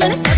minutes.